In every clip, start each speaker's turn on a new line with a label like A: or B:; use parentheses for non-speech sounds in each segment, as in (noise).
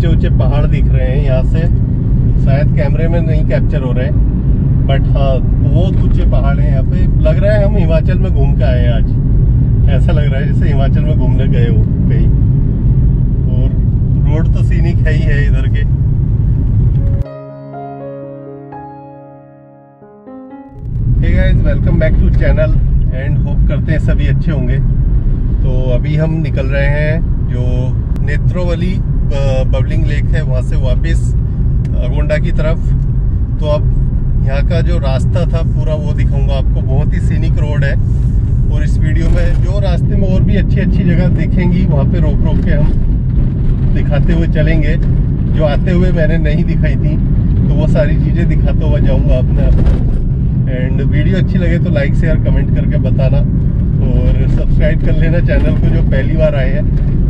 A: ऊँचे ऊँचे पहाड़ दिख रहे हैं यहाँ से। शायद कैमरे में नहीं कैप्चर हो रहे बट हाँ बहुत ऊँचे पहाड़ हैं यहाँ पे। लग रहा है हम हिमाचल में घूम के आए हैं आज। ऐसा लग रहा है जैसे हिमाचल में घूमने गए हो कहीं। और रोड तो सीनिक है ही है इधर के। Welcome back to channel and hope करते हैं सभी अच्छे होंगे। तो अभी हम निकल रहे हैं जो नेत्रोवली बबलिंग लेक है, वहाँ से वापस अगोंडा की तरफ़। तो अब यहाँ का जो रास्ता था पूरा वो दिखाऊँगा आपको। बहुत ही सीनिक रोड है। और इस वीडियो में जो रास्ते में और भी अच्छी अच्छी जगह दिखेंगी, वहाँ पे रोक रोक के हम दिखाते हुए चलेंगे। जो आते हुए मैंने नहीं दिखाई थी तो वो सारी चीज़ें दिखाते हुए जाऊँगा अपने आप एंड वीडियो अच्छी लगे तो लाइक शेयर कमेंट करके बताना। और सब्सक्राइब कर लेना चैनल को जो पहली बार आए हैं।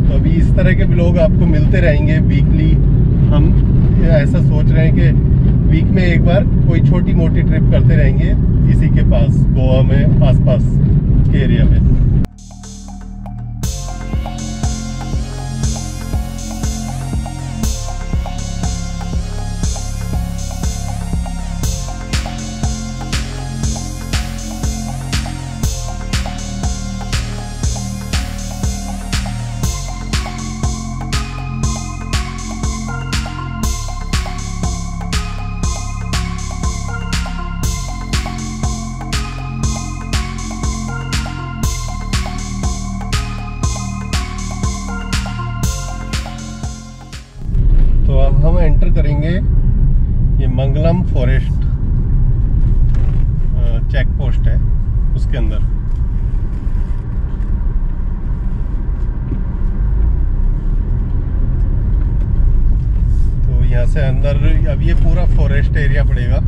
A: तो अभी इस तरह के ब्लॉग आपको मिलते रहेंगे वीकली हम ऐसा सोच रहे हैं कि वीक में एक बार कोई छोटी मोटी ट्रिप करते रहेंगे इसी के पास, गोवा में, आसपास के एरिया में। ये मंगलम फॉरेस्ट चेक पोस्ट है उसके अंदर। तो यहाँ से अंदर, अब ये पूरा फॉरेस्ट एरिया पड़ेगा।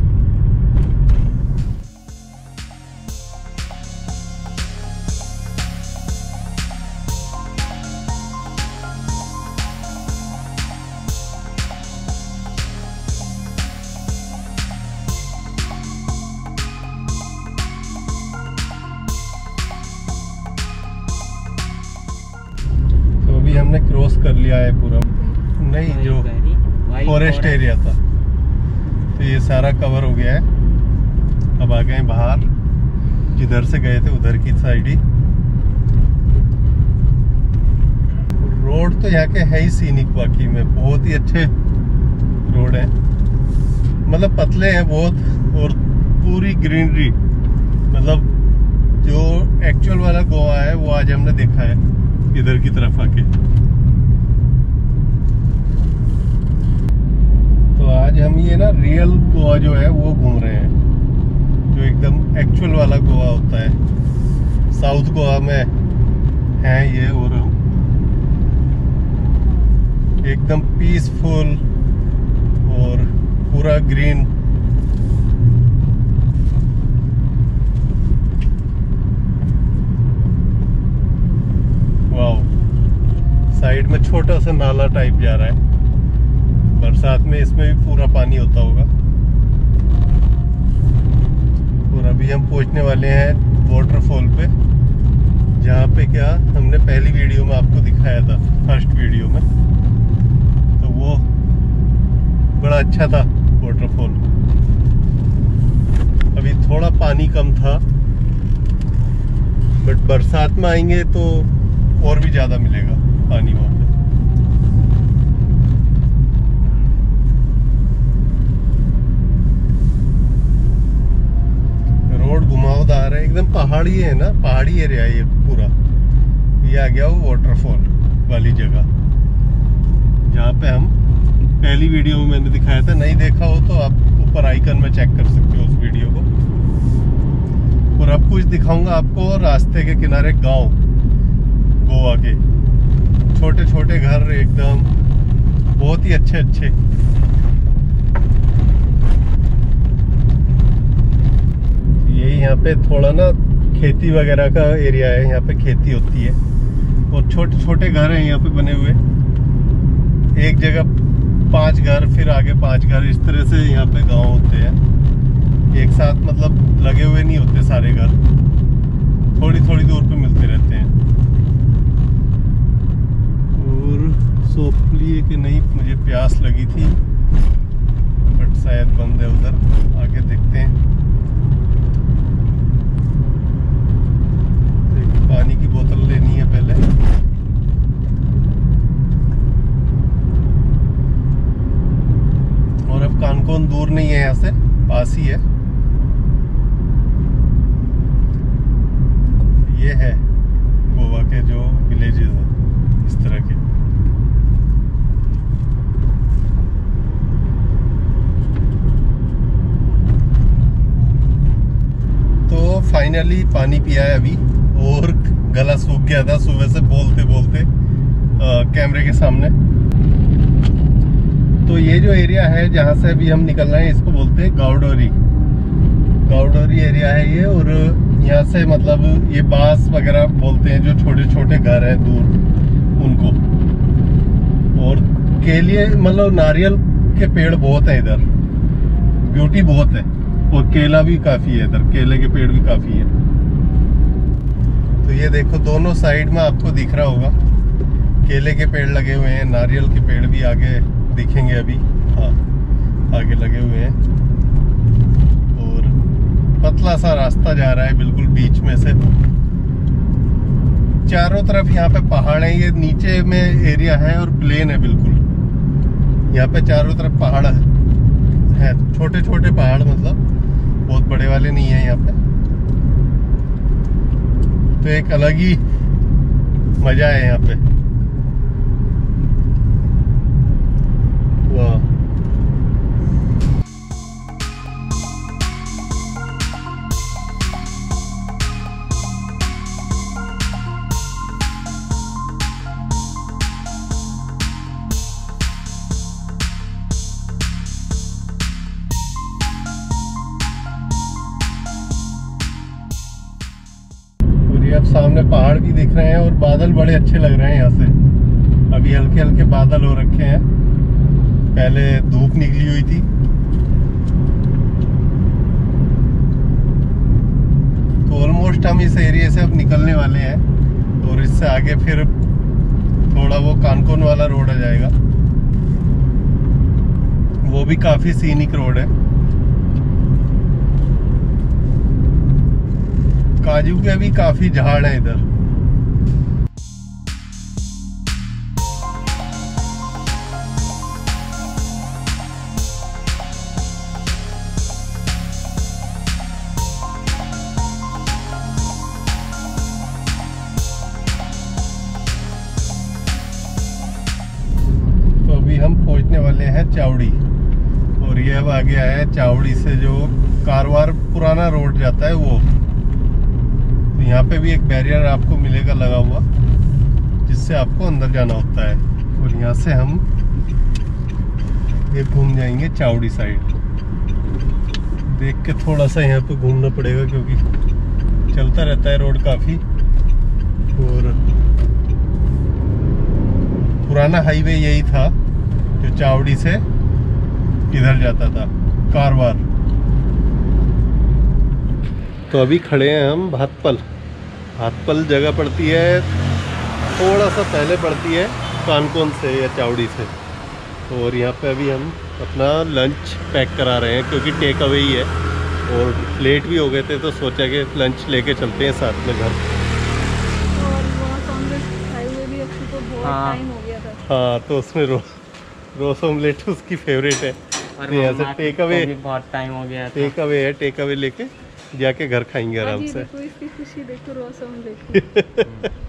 A: हमने क्रॉस कर लिया है पूरा नहीं जो फॉरेस्ट एरिया था। तो ये सारा कवर हो गया है। अब आ गए बाहर। जिधर से गए थे उधर की साइड ही। रोड तो यहाँ के है ही सीनिक वाकई में। बहुत ही अच्छे रोड है। मतलब पतले हैं बहुत और पूरी ग्रीनरी मतलब जो एक्चुअल वाला गोवा है वो आज हमने देखा है इधर की तरफ़ आके तो आज हम ये ना रियल गोवा जो है, वो घूम रहे हैं। जो एकदम एक्चुअल वाला गोवा होता है। साउथ गोवा में है ये और एकदम पीसफुल और पूरा ग्रीन वाओ साइड में छोटा सा नाला टाइप जा रहा है। बरसात में इसमें भी पूरा पानी होता होगा। और अभी हम पहुँचने वाले हैं वाटरफॉल पे, जहाँ पे क्या हमने पहली वीडियो में आपको दिखाया था फ़र्स्ट वीडियो में। तो वो बड़ा अच्छा था वाटरफॉल अभी थोड़ा पानी कम था बट बरसात में आएँगे तो और भी ज़्यादा मिलेगा पानी वहाँ पे। रोड घुमावदार है। एकदम पहाड़ी है ना, पहाड़ी एरिया ये पूरा। ये आ गया वो वाटरफॉल वाली जगह। जहाँ पे हम पहली वीडियो में मैंने दिखाया था, नहीं देखा हो तो आप ऊपर आइकन में चेक कर सकते हो उस वीडियो को। और अब कुछ दिखाऊँगा आपको रास्ते के किनारे गाँव, गोवा के। छोटे छोटे घर एकदम, बहुत ही अच्छे अच्छे यही यहाँ पे थोड़ा ना खेती वगैरह का एरिया है, यहाँ पे खेती होती है। और छोटे छोटे घर हैं यहाँ पे बने हुए। एक जगह पाँच घर, फिर आगे पाँच घर, इस तरह से यहाँ पे गाँव होते हैं। एक साथ मतलब लगे हुए नहीं होते सारे घर। थोड़ी थोड़ी दूर पे मिलते रहते हैं। भी है कि नहीं, मुझे प्यास लगी थी, बट शायद बंद है उधर। आगे देखते हैं एक पानी की बोतल लेनी है पहले और अब कानकोन दूर नहीं है यहाँ से पास ही है ये है गोवा के जो विलेजेस हैं इस तरह के। तो फाइनली पानी पिया है अभी और गला सूख गया था सुबह से बोलते बोलते अ, कैमरे के सामने। तो ये जो एरिया है जहाँ से अभी हम निकल रहे हैं इसको बोलते हैं गाउडोरी गाउडोरी एरिया है ये और यहाँ से मतलब ये बाँस वगैरह बोलते हैं, जो छोटे छोटे घर हैं दूर, उनको। और केले मतलब नारियल के पेड़ बहुत हैं इधर। ब्यूटी बहुत है। और केला भी काफ़ी है इधर, केले के पेड़ भी काफ़ी है। तो ये देखो, दोनों साइड में आपको दिख रहा होगा। केले के पेड़ लगे हुए हैं, नारियल के पेड़ भी आगे दिखेंगे अभी। हाँ आगे लगे हुए हैं। और पतला सा रास्ता जा रहा है बिल्कुल बीच में से। चारों तरफ़ यहाँ पे पहाड़ है, ये नीचे में एरिया है और प्लेन है बिल्कुल। यहाँ पे चारों तरफ़ पहाड़ है। छोटे छोटे पहाड़ मतलब बहुत बड़े वाले नहीं है यहाँ पे। तो एक अलग ही मज़ा है यहाँ पे। सामने पहाड़ भी दिख रहे हैं और बादल बड़े अच्छे लग रहे हैं यहाँ से। अभी हल्के हल्के बादल हो रखे हैं। पहले धूप निकली हुई थी। तो ऑलमोस्ट हम इस एरिया से अब निकलने वाले हैं और इससे आगे फिर थोड़ा वो कानकोन वाला रोड आ जाएगा। वो भी काफ़ी सीनिक रोड है। काजू के भी काफ़ी झाड़ हैं इधर। तो चावड़ी। और यह अब आ गया है चावड़ी से जो कारवार पुराना रोड जाता है वो। तो यहाँ पे भी एक बैरियर आपको मिलेगा लगा हुआ, जिससे आपको अंदर जाना होता है। और यहाँ से हम ये घूम जाएँगे चावड़ी साइड देख के थोड़ा सा यहाँ पे घूमना पड़ेगा, क्योंकि चलता रहता है रोड काफ़ी। और पुराना हाईवे यही था, जो चावड़ी से इधर जाता था, कारवार। तो अभी खड़े हैं हम भातपल। भातपल जगह पड़ती है थोड़ा सा पहले पड़ती है कानकोन से या चावड़ी से। और यहाँ पे अभी हम अपना लंच पैक करा रहे हैं क्योंकि टेक अवे ही है। और लेट भी हो गए थे तो सोचा कि लंच लेके चलते हैं साथ में घर।
B: और वहाँ कांग्रेस हाईवे भी अच्छी तो
C: हाँ।
B: टाइम हो गया था।
A: हाँ तो उसमें रो रोस ऑमलेट उसकी फेवरेट है।
C: और
A: तो यहाँ से टेक अवे
C: बहुत टाइम हो गया
A: टेक अवे है टेक अवे लेके। जाके घर खाएँगे आराम से।
B: देखो इसकी खुशी देखो रोसम की (laughs)